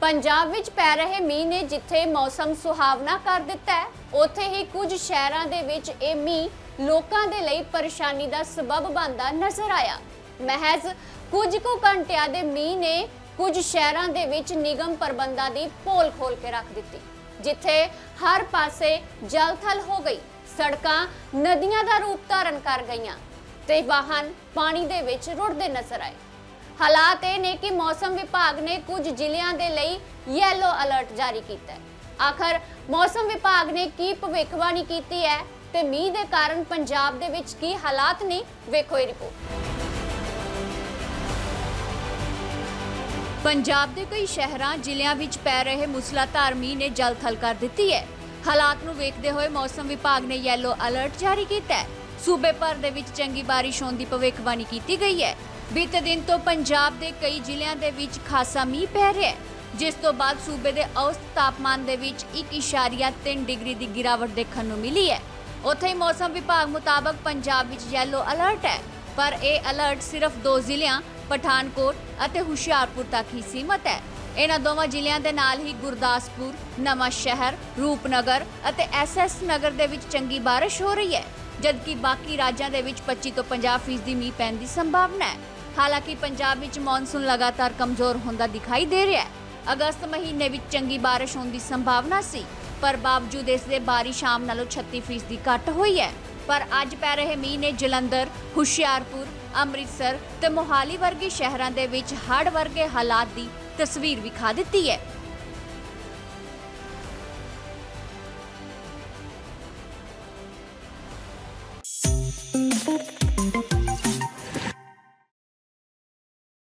ਪੰਜਾਬ ਵਿੱਚ ਪੈ ਰਹੇ ਮੀਂਹ ਨੇ ਜਿੱਥੇ ਮੌਸਮ ਸੁਹਾਵਣਾ ਕਰ ਦਿੱਤਾ ਹੈ, ਉੱਥੇ ਹੀ ਕੁਝ ਸ਼ਹਿਰਾਂ ਦੇ ਵਿੱਚ ਇਹ ਮੀਂਹ ਲੋਕਾਂ ਦੇ ਲਈ ਪਰੇਸ਼ਾਨੀ ਦਾ ਸਬਬ ਬਣਦਾ ਨਜ਼ਰ ਆਇਆ। ਮਹਿਜ਼ ਕੁਝ ਕੁ ਘੰਟਿਆਂ ਦੇ ਮੀਂਹ ਨੇ ਕੁਝ ਸ਼ਹਿਰਾਂ ਦੇ ਵਿੱਚ ਨਿਗਮ ਪ੍ਰਬੰਧਾਂ ਦੀ ਪੋਲ ਖੋਲ ਕੇ ਰੱਖ ਦਿੱਤੀ, ਜਿੱਥੇ ਹਰ ਪਾਸੇ ਜਲਥਲ ਹੋ ਗਈ। ਸੜਕਾਂ ਨਦੀਆਂ ਦਾ ਰੂਪ ਧਾਰਨ ਕਰ ਗਈਆਂ ਤੇ ਵਾਹਨ ਪਾਣੀ ਦੇ ਵਿੱਚ ਰੁੜਦੇ ਨਜ਼ਰ ਆਏ। ਹਾਲਾਤ ਇਹ ਨੇ ਕਿ ਮੌਸਮ ਵਿਭਾਗ ਨੇ ਕੁਝ ਜ਼ਿਲ੍ਹਿਆਂ ਦੇ ਲਈ ਯੈਲੋ ਅਲਰਟ ਜਾਰੀ ਕੀਤਾ ਹੈ। ਆਖਰ ਮੌਸਮ ਵਿਭਾਗ ਨੇ ਕੀ ਭਵਿੱਖਬਾਣੀ ਕੀਤੀ ਹੈ ਤੇ ਮੀਂਹ ਦੇ ਕਾਰਨ ਪੰਜਾਬ ਦੇ ਵਿੱਚ ਕੀ ਹਾਲਾਤ ਨੇ, ਵੇਖੋ ਇਹ ਰਿਪੋਰਟ। ਪੰਜਾਬ ਦੇ ਕਈ ਸ਼ਹਿਰਾਂ, ਜ਼ਿਲ੍ਹਿਆਂ ਵਿੱਚ ਪੈ ਰਹੇ ਮੁਸਲਾਧਾਰ ਮੀਂਹ ਨੇ ਜਲਥਲ ਕਰ ਦਿੱਤੀ ਹੈ। ਹਾਲਾਤ ਨੂੰ ਵੇਖਦੇ ਹੋਏ ਮੌਸਮ ਵਿਭਾਗ ਨੇ ਯੈਲੋ ਅਲਰਟ ਜਾਰੀ ਕੀਤਾ ਹੈ। ਸੂਬੇ ਭਰ ਦੇ ਵਿੱਚ ਚੰਗੀ ਬਾਰਿਸ਼ ਹੋਣ ਦੀ ਭਵਿੱਖਬਾਣੀ ਕੀਤੀ ਗਈ ਹੈ। ਬੀਤੇ ਦਿਨ ਤੋਂ ਪੰਜਾਬ ਦੇ ਕਈ ਜ਼ਿਲ੍ਹਿਆਂ ਦੇ ਵਿੱਚ ਖਾਸਾ ਮੀਂਹ ਪੈ ਰਿਹਾ ਹੈ, ਜਿਸ ਤੋਂ ਬਾਅਦ ਸੂਬੇ ਦੇ ਔਸਤ ਤਾਪਮਾਨ ਦੇ ਵਿੱਚ 1.3 ਡਿਗਰੀ ਦੀ ਗਿਰਾਵਟ ਦੇਖਣ ਨੂੰ ਮਿਲੀ ਹੈ। ਉੱਥੇ ਹੀ ਮੌਸਮ ਵਿਭਾਗ ਮੁਤਾਬਕ ਪੰਜਾਬ ਵਿੱਚ ਯੈਲੋ ਅਲਰਟ ਹੈ, ਪਰ ਇਹ ਅਲਰਟ ਸਿਰਫ ਦੋ ਜ਼ਿਲ੍ਹਿਆਂ, ਪਠਾਨਕੋਟ ਅਤੇ ਹੁਸ਼ਿਆਰਪੁਰ ਤੱਕ ਹੀ ਸੀਮਤ ਹੈ। ਇਹਨਾਂ ਦੋਵਾਂ ਜ਼ਿਲ੍ਹਿਆਂ ਦੇ ਨਾਲ ਹੀ ਗੁਰਦਾਸਪੁਰ, ਨਵਾਂ ਸ਼ਹਿਰ, ਰੂਪਨਗਰ ਅਤੇ ਐਸਐਸ ਨਗਰ ਦੇ ਵਿੱਚ ਚੰਗੀ ਬਾਰਿਸ਼ ਹੋ ਰਹੀ ਹੈ, ਜਦਕਿ ਬਾਕੀ ਰਾਜਾਂ ਦੇ ਵਿੱਚ 25 ਤੋਂ 50% ਫੀਸਦੀ ਮੀਂਹ ਪੈਣ ਦੀ ਸੰਭਾਵਨਾ ਹੈ। ਹਾਲਾਂਕਿ ਪੰਜਾਬ ਵਿੱਚ ਮੌਨਸੂਨ ਲਗਾਤਾਰ ਕਮਜ਼ੋਰ ਹੁੰਦਾ ਦਿਖਾਈ ਦੇ ਰਿਹਾ ਹੈ। ਅਗਸਤ ਮਹੀਨੇ ਵਿੱਚ ਚੰਗੀ ਬਾਰਿਸ਼ ਹੋਣ ਦੀ ਸੰਭਾਵਨਾ ਸੀ, ਪਰ ਬਾਵਜੂਦ ਇਸ ਦੇ ਬਾਰਿਸ਼ ਆਮ ਨਾਲੋਂ 36% ਫੀਸਦੀ ਘੱਟ ਹੋਈ ਹੈ। ਪਰ ਅੱਜ ਪੈ ਰਹੇ ਮੀਂਹ ਨੇ ਜਲੰਧਰ, ਹੁਸ਼ਿਆਰਪੁਰ, ਅੰਮ੍ਰਿਤਸਰ ਤੇ ਮੋਹਾਲੀ ਵਰਗੇ ਸ਼ਹਿਰਾਂ ਦੇ ਵਿੱਚ ਹੜ੍ਹ ਵਰਗੇ ਹਾਲਾਤ ਦੀ ਤਸਵੀਰ ਵਿਖਾ ਦਿੱਤੀ ਹੈ।